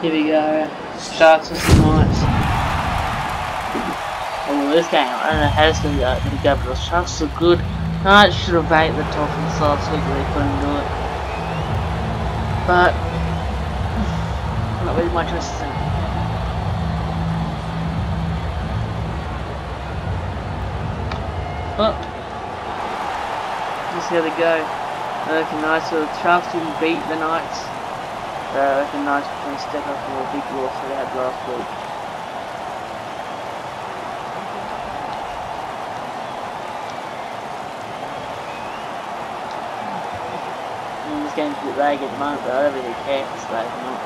Here we go. Sharks vs Knights. Oh, this game, I don't know how it's going to go, but the Sharks are good. Knights should have beat the Dolphins last week, but they couldn't do it. But, not really much choice Well, just how they go. I nice, Knights will Sharks didn't beat the Knights. Uh, reckon Knights will try and step up from a big loss that they had last week. This game's a bit laggy at the moment, but I don't really care if it's lag or not.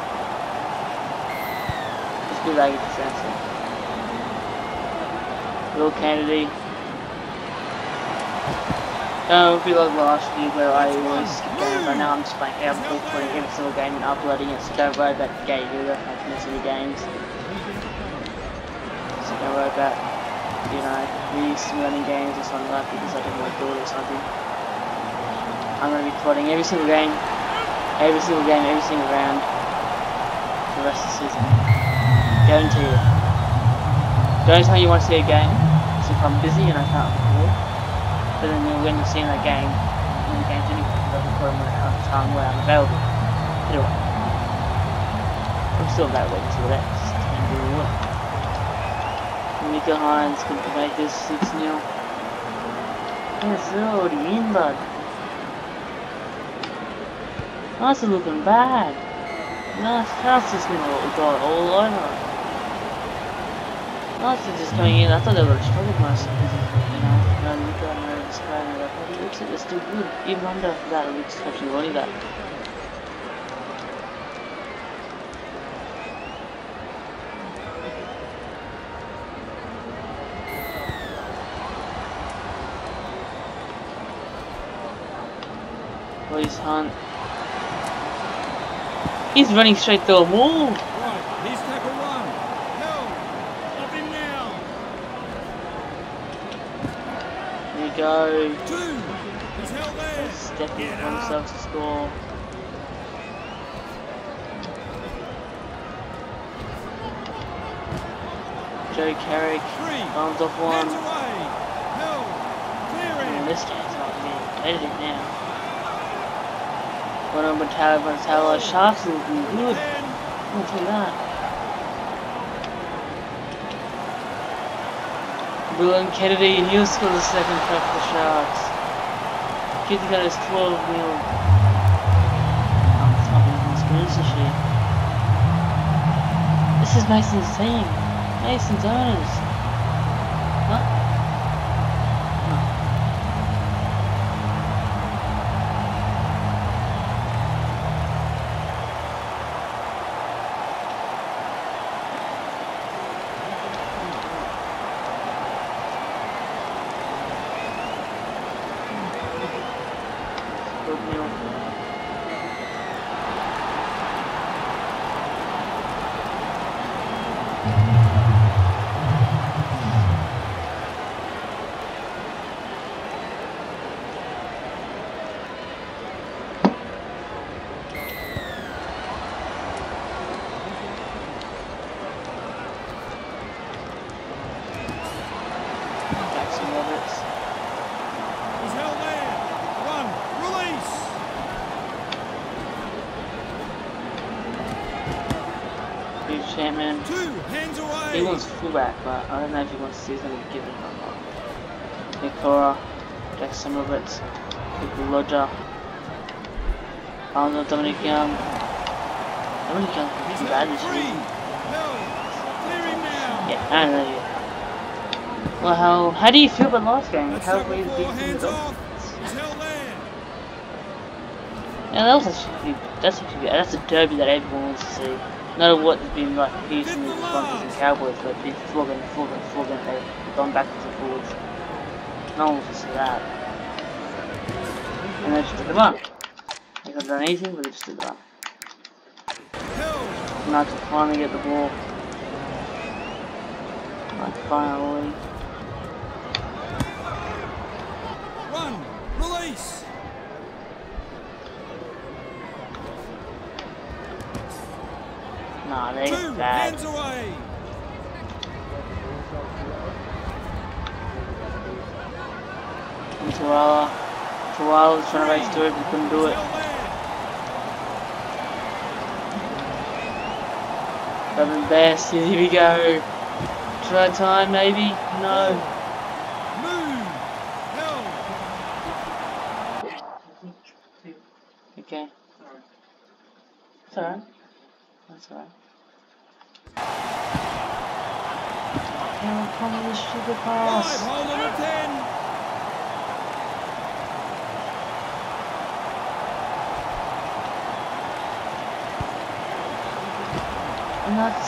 It's a bit laggy to sensor. Will Kennedy Oh, it'll be like last year where I always skip games. Right now I'm just playing I'm recording every single game and uploading it, so don't worry about the game either. I can miss any games. So don't worry about, you know, me simulating games or something like that because I didn't want to do it or something. I'm going to be recording every single game, every single game, every single round for the rest of the season. Guarantee it. The only time you want to see a game is if I'm busy and I can't then you're going to see in that game, in the games record them at a time where I'm available. I'm still available until that, just can't do what. Mika Hynes can make this 6 0. Yes, already in, bud. Nice looking bad. Nice, that's just gonna go all over. Nice just coming in. I thought they struggled most of you know, good. Even under that, it looks actually really that. Royce Hunt. He's running straight through a wall. Right, he's tackle one. Held. Off him now. There you go. Two. He's held there. Stepping for himself to score. Joe Carrick Three. bounds off one. Hands away. Held. Clear Man, this game's not me. Editing now. One on Matala, Sharks looking good. Tell you that. William Kennedy, and he'll score the second try for the Sharks. Kid's got his 12 mil. Not even screws this. This is Mason's team. Mason's owners. What? No. Good meal. Jackson Roberts. He's held there. One. Release. Big Chapman. Away. He wants fullback, but I don't know if he wants to see he's going to be given or not. Cora, Jackson Roberts, Nick Roger, Arnold Dominic Young. Dominic Young He's is bad this Three. year. Held. Clear him now. Yeah, I don't know. Well, how, how do you feel about last game? How tackle we four. beat Hands the off. He's held there. Yeah, that was actually that's actually that's a derby that everyone wants to see. No matter what has been like Fifth and Broncos, and. Cowboys, they've been flogging, flogging, flogging. They've gone backwards and forwards. No one wants to see that. And they just took the run. They haven't done anything, but they just took the run. Now to finally get the ball. Like finally. Nah, they Two, bad. hands away. Tuala. Tuala was trying to race to it, but couldn't do it. Seven best. Here we go. Try time, maybe? No. Move. Held. Okay. It's alright. That's alright. Can't come with the sugar Five, pass. holding a ten.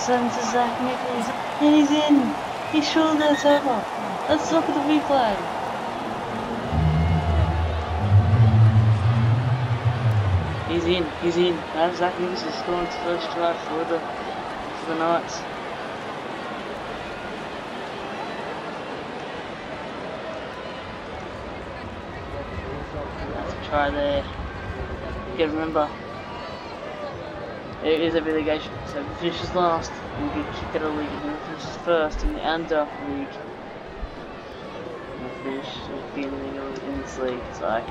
That's to Zach Nichols. And he's in. He's sure that's over. Let's look at the replay. He's in. He's in. Now Zach Nichols is scoring his first try for the for the Knights. That's a try there. You gotta remember, it is a relegation, so if he finishes last, he'll get kicked out of the league, if he finishes first in the under league, he'll finish be in, in this league, so.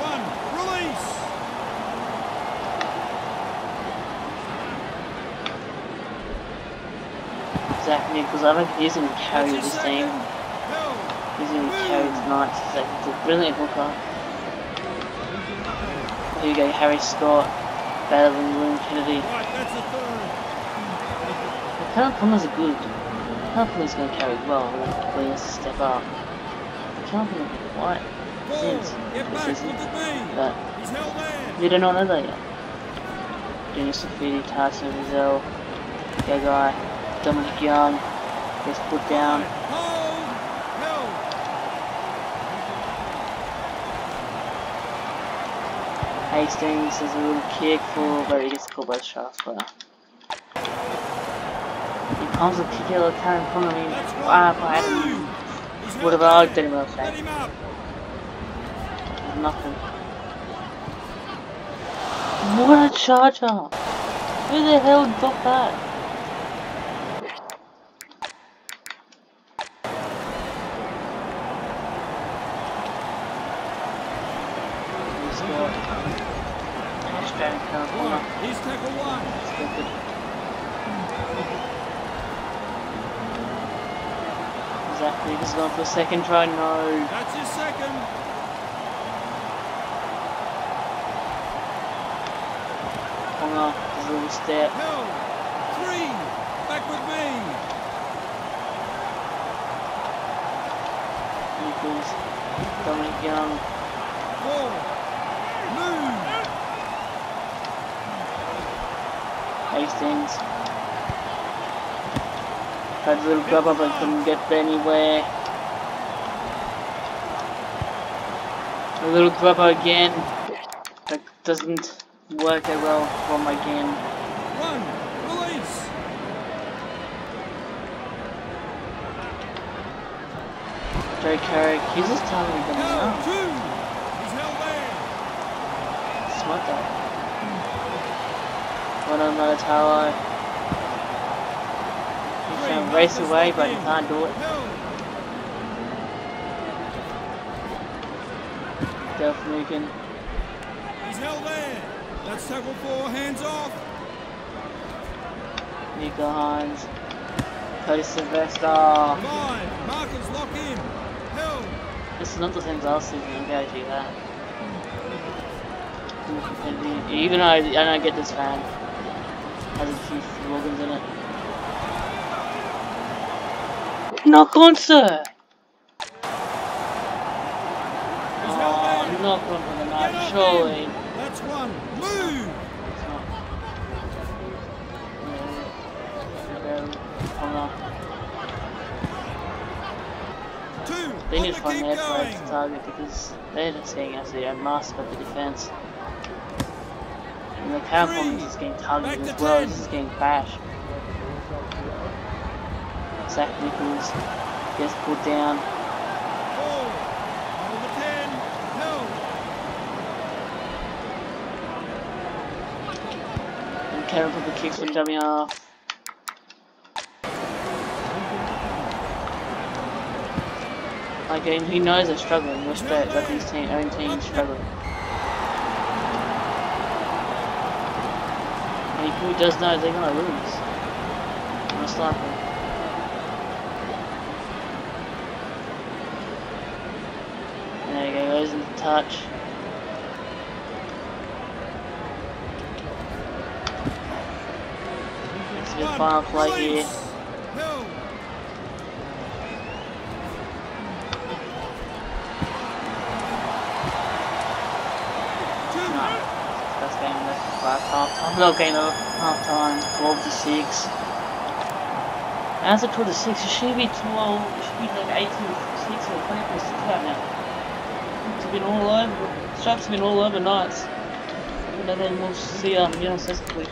One, release. Zach Nichols, I think he's going to carry this team. He's going to carry tonight. He's like, he's a brilliant hooker. Here you go, Harry Scott, better than William Kennedy. That's a good. Plummer's going to carry well when he has to step up. Plummer quite since this season. But you do not know that yet. Junior Saifiti, Tyson Frizell, Gagai, Dominic Young gets put down. Hastings has a little kick for, but he gets caught by the player. He comes with kick out of Karen Plummer. I mean, That's ah, one. but I don't Move. He's held Would have argued him else, Let eh? him up. Nothing. What a charger! Who the hell got that? He's got Australian California. He's tackle one. This is going for a second try, no. That's his second. Ponga, does a little step. Held. Three. Back with me. Nichols, Dominic Young, Four. Move. Hastings. Tried a little grab up but couldn't get anywhere. A little grubber again. That doesn't work that well from again. One. Release. Joe Carrick, he's just totally coming out. He's held there. Smart guy. One on Mulitalo. He's Three. trying to race away, but he can't do it. Delph Nukin. He's held there. That's tackle four. Hands off. Nicho Hynes. Cody Sylvester. Five. Markers lock in. Held. This is not the same as last season, I'll guarantee you that. Hmm. More competitive. Even though I, I don't get this fan. Has a few slogans in it. Knock on, sir! Oh, knock on for the night, up surely. That's one. Move. It's not. Yeah. Okay, hold on. They need to find their players going. to target because they're just getting absolutely mastered of the defense. And the California is just getting targeted as well, 10. he's just getting bashed. Zach Nichols gets pulled down. Ball. Number 10. Held. And Kevin kicks from dummy half. Like, and he knows they're struggling, respect that his team, own team is struggling. Probably does know they're gonna lose. Most likely. There you go, goes into touch. It's the One. final play here. No. That's game left last half time. No game of half time, 12 to 6. As a 12 to 6, it should be 12, it should be like 18 to 6 or 20 to 6 right now. It's been all over, stripes have been all over nights. But then we'll see, um, you know, subsequently.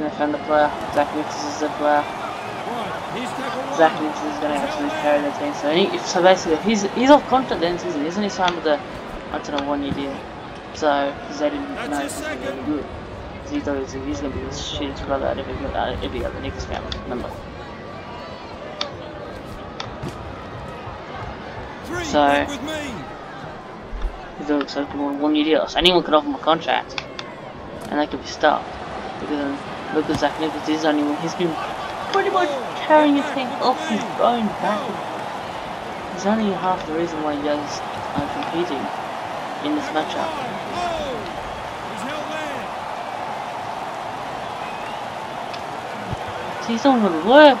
It's an defender player, Zach Nichols is the player. Right. Here's tackle one. Zach Nichols is going to actually carry the team. So, he, so basically, he's he's off contract then, isn't he? Isn't he signed with a, I don't know, one year deal? So, because they didn't That's know if he was gonna be good. 'Cause he thought he was, he's going to be the shittest brother out of every, out of every other Nichols family member. So- Back with me. He thought it was like one one year deal. So anyone could offer him a contract, and they could be stopped. Because look at Zach Nichols, he's only he's been pretty much carrying his team off his own back. He's only half the reason why you guys are competing in this matchup. He's he's doing all work.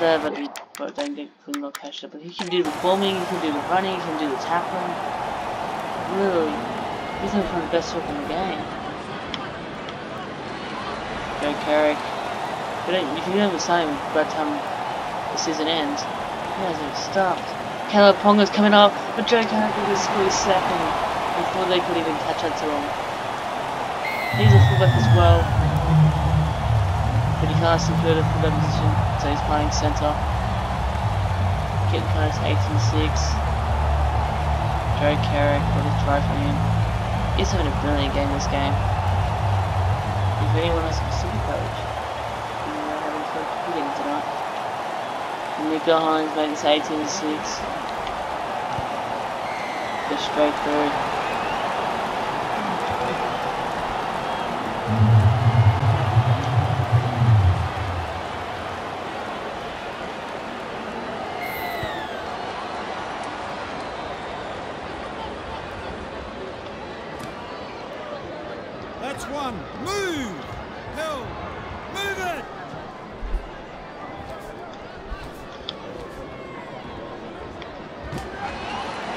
There, but he but then they could not catch it. But he can do the bombing, he can do the running, he can do the tackling. Really, he's one of the best hook in the game. Joe Carrick. But then, you can do the same by the time the season ends. He hasn't stopped. Kalyn Ponga's coming up, but Joe Carrick will squeeze second before they could even catch up to him. He's a fullback as well. But he can't secure the fullback position, so he's playing centre. Getting close, 18 6. Joe Carrick got his try for him. He's having a brilliant game this game. If anyone has a specific coach, you know, having fun hitting tonight. Nicho Hynes made this 18 6. Go straight through.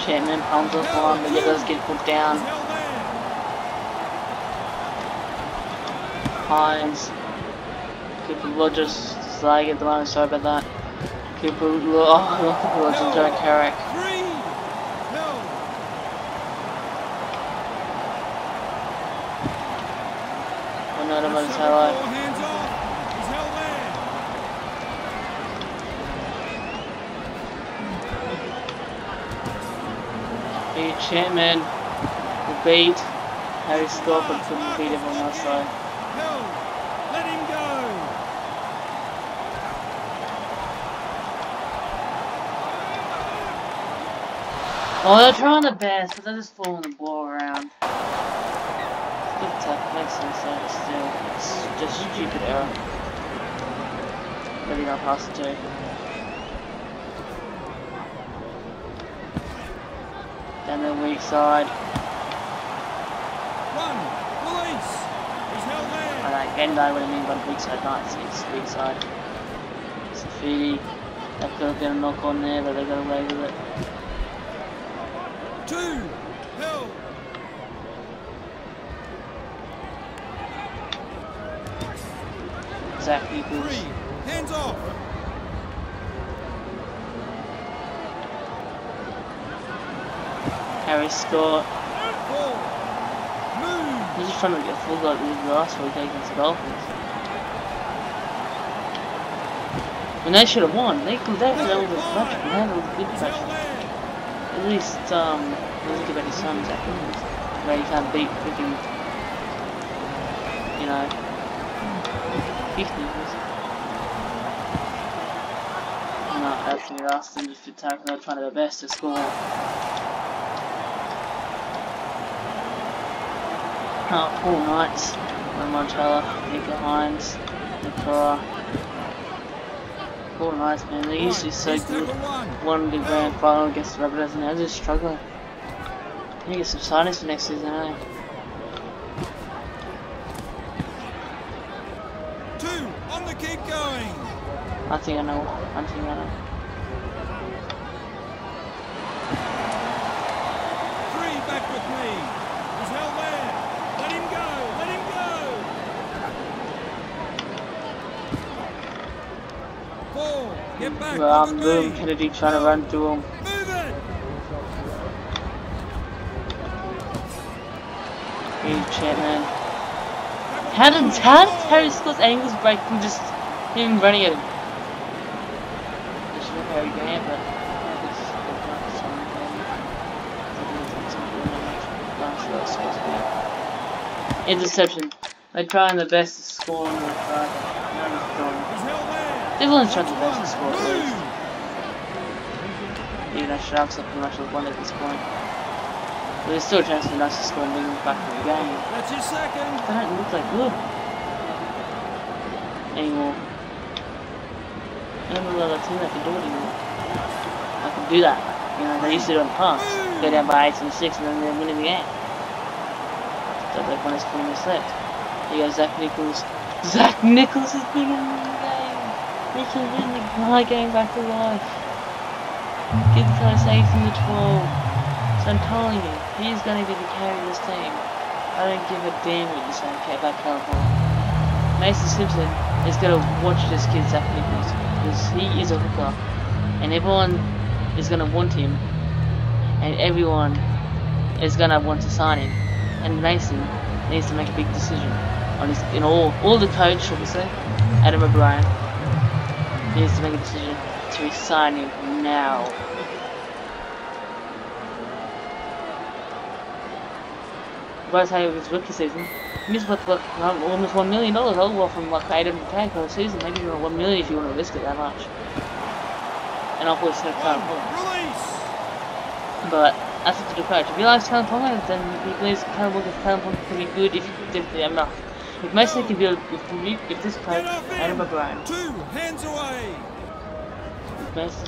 Chapman pounds off one, but he does get put down. Hynes. Cooper Rogers slag at the moment, sorry about that. Cooper, oh, Rogers, Joe Carrick. Three. Held. Another That's Motello. number four. Hands off. He's held there. Will beat Harry Scott, but couldn't beat him on that side. No! Let him go. Oh, they're trying their best, but they're just throwing the ball around. It's good tough, makes sense though, but still, it's just stupid error. Really not past it Down the weak side. One. Release. He's held I there. like Gendai what I mean by weak side, not it's, it's weak side. Saifiti. That could have been a knock on there, but they got away with it. Two. Hill. Zach Nichols. Three. Hands off. Harry Scott. He's just trying to get a full the last week against the Dolphins. And they should have won. They could have the match. They had a good He's match. held there. At least um think about his son Zach Nichols. Where he can't beat freaking you know fifties. No, Anthony Austin just attack they're trying their best to score. Oh, Paul Knights, Montella, Nicho Hynes, Nicola. Paul Knights, man, they used to be so good. one. Won the grand final against the Rabbitohs and now they're just struggling. Need to get some signings for next season, eh? Two. On the keep going. I think I know. I think I know. Three. Back with me. He's held there. Let him go. Let him go. Four. Get back. Well, Look um, at Kennedy trying to run through him. Huge Chapman. How did how did Harry Scott's angles break from just him running at him? Just look how he ran, but yeah, this is the last song again. Interception. They're trying their best to score and they're trying. No one's doing. He's held trying their best to score at Move. least. Even though Sharks have pretty much won at this point. But there's still a chance for us to score and bring back to the game. That's his second. They don't look like good anymore. I don't know that team that can do it anymore. I can do that. You know, they used to do it in the past. Go down by 8 and 6 and then they're the game. So they've won us 20 minutes left. Here goes Zach Nichols. Zach Nichols is big in He can win the high game back to life. Give the guy safe in the 12. So I'm telling you, he's gonna be the carry of this team. I don't give a damn what you say okay, about California. Mason Simpson is gonna watch this kid Zach Nichols because he is a hooker, and everyone is gonna want him, and everyone is gonna want to sign him. And Mason needs to make a big decision on his, in all, all the coach, obviously, Adam O'Brien needs to make a decision to resign him now. by the time of his rookie season, he um, almost one million dollars. I'll go from like eight hundred k per season, maybe even one million if you want to risk it that much. And I'll put. Callum Release. But that's up to the coach. If he likes Kalyn Ponga, then he believes Kalyn Ponga, Kalyn Ponga can be good if you if enough. If Mason can build, if, if, if this coach, Get off him. Adam O'Brien, Two. Hands away. if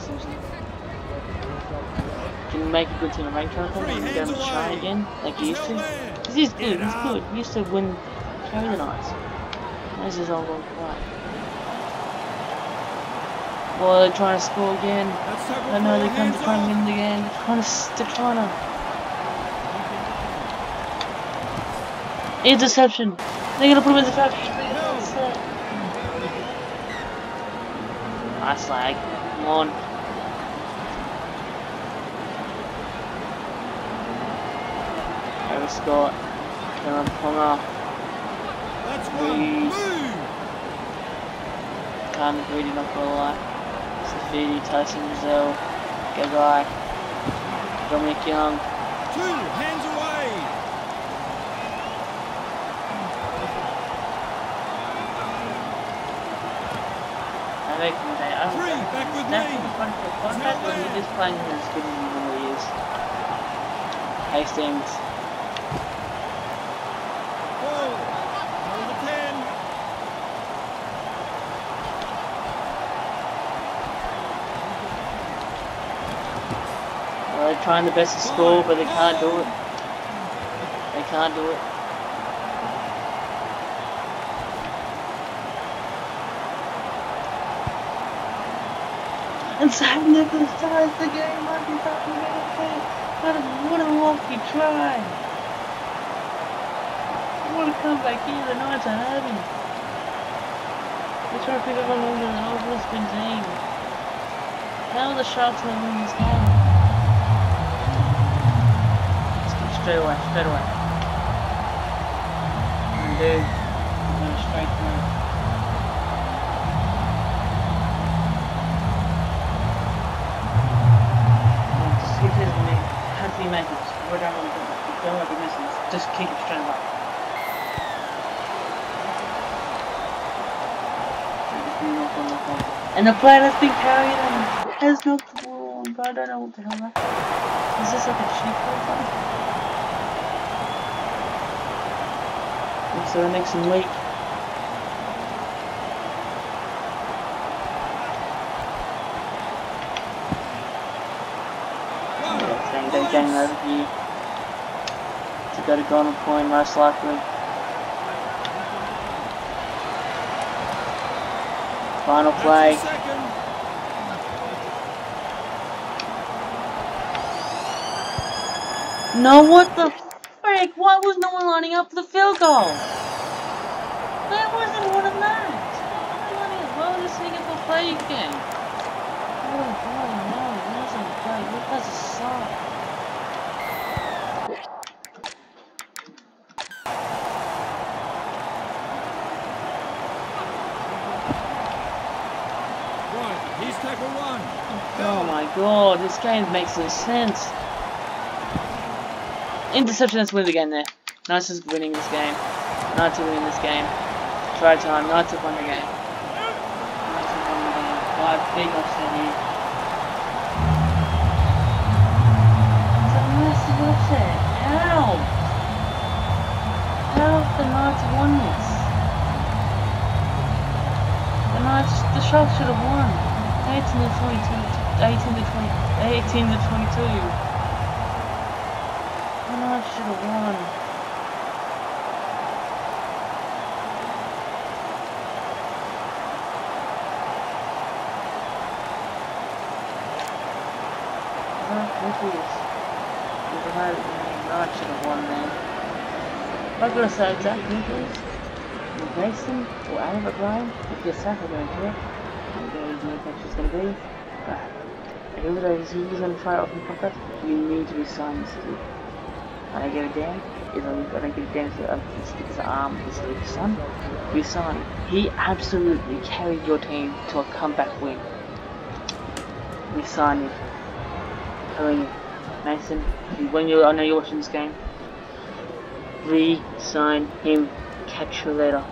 can make a good team of rank Three and get hands him to away. again like he used to. Because he's good, he's good. He used to win carry the nights. This is all going quiet. Well, they're trying to score again. I know they're trying to try and win game. They're trying to, they're trying to. Interception. They're gonna put him in the trap. Nice lag. Come on. Harry Scott. Dylan Ponga. One. Move. Carmen Greedy, not gonna lie. Saifiti, Tyson Frizell, Gagai, Dominic Young. Two. Hands away. I reckon they I don't Three, Number ten. well, they're trying the best to score, but they can't do it. They can't do it. And Sam Nicholas ties the game like he's up in What a, what a lucky try. What a comeback here, the Knights are having. They're trying to pick up a longer than Oval's been team. Are the Sharks not winning this game? Let's get straight away, straight away. And dude, I'm going straight through. Three meters. We're down on the don't let the misses. Just keep it straight up. And the player that's being carried and has no clue, um, but I don't know what the hell that is. Is this like a cheat code thing? So the next week. getting over here to go to Golden Point most likely. Final play. No, what the frick? Why was no one lining up for the field goal? There wasn't one of that. Why was this thing for play again? Oh, God, no, it wasn't great. Look, that's a suck. Oh my god, this game makes no sense. Interception, let's win again there. Knights is winning this game. Knights are winning this game. Try time, Knights have won the game. Knights have won the game. Five big offset here. It's a massive offset. How? How have the Knights won this? The Knights, the Sharks should have won. 18 to 22, 18 to 20, 18 to 22. I know I should have won. I'm confused. Because I know I should have won then. I'm not gonna say exactly, please. Mason or Adam O'Brien, if you're sad, I'm going to catch is going to be. Uh, whoever he's going to try in contract, you need to this dude. I give a damn. If I don't give a damn if I stick his arm, his little son. Resign. He absolutely carried your team to a comeback win. Resign him. Telling you, Mason, when you I know you're watching this game, re-sign him. Catch you later.